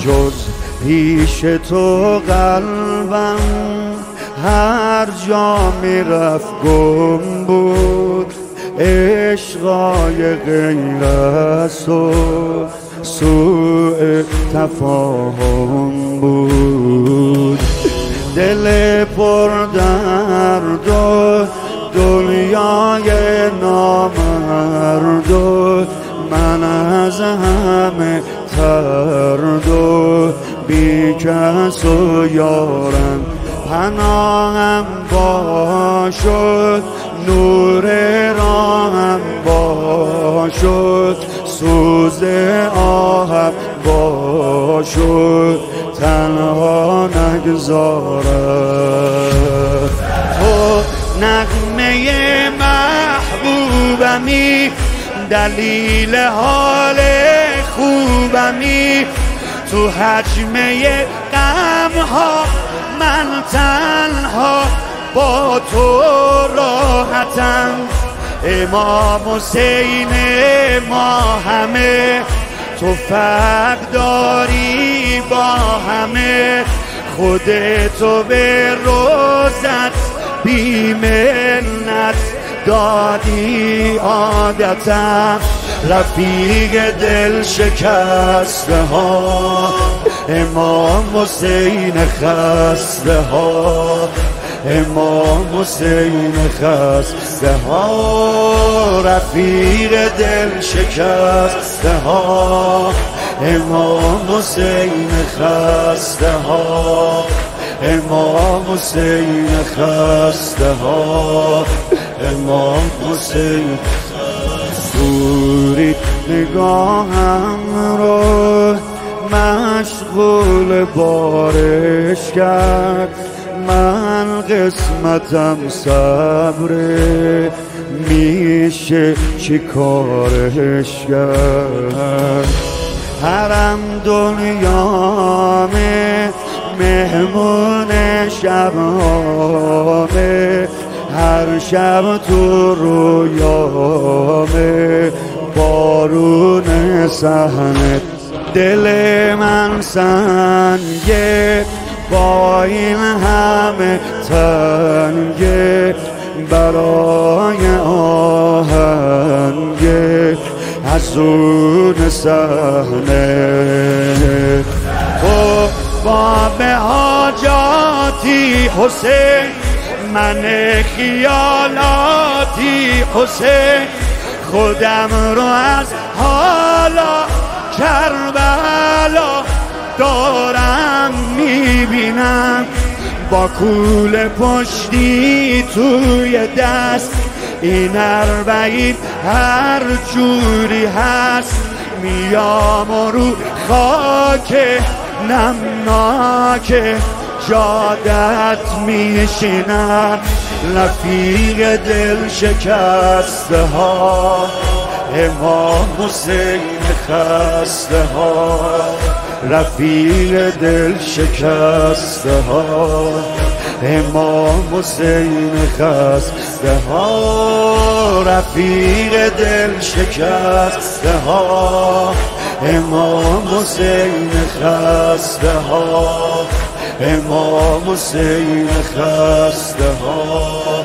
جز پیش تو قلبم هر جا می‌رفت گم بود. عشقای غیر از تو سوء تفاهم بود. دل پر درد و دنیای نامرد من از همه ترد و بی کس و یارم پناهم باشد نور راهم باشد سوز آهم باشد تنها نگذارد. تو نغمه محبوبمی دلیل حال خوبمی تو حجمه غم ها من تنها با تو راحتم. امام حسین ما همه تو فرق داری با همه. خودتو به روزت بی منت دادی عادتم. رفیق دل شکسته ها. امام حسین خسته ها. امام حسین خسته ها. رفیق دل شکسته ها. امام حسین خسته ها. امام حسین خسته ها. امام حسین سوری نگاهم رو مشغول بارش کرد. من قسمتم صبره میشه چی کارش کرد؟ هرم دنیامه مهمون شبامه هر شب تو رویامه بارون سحنه دل من سنگه با این همه تنگه برای آهنگه اون صحنه. تو باب حاجاتی حسین من خیالاتی حسین خودم رو از حالا کربلا دارم می‌بینم. با کول پشتی توی دست این اربعین هر جوری هست. میام و رو خاک نمناک جادت میشینم رفیق دل شکسته ها. امام حسین خسته ها. رفیق دل شکسته ها. امام حسین خسته ها. رفیق دل شکسته ها. امام حسین خسته ها. امام حسین خسته ها.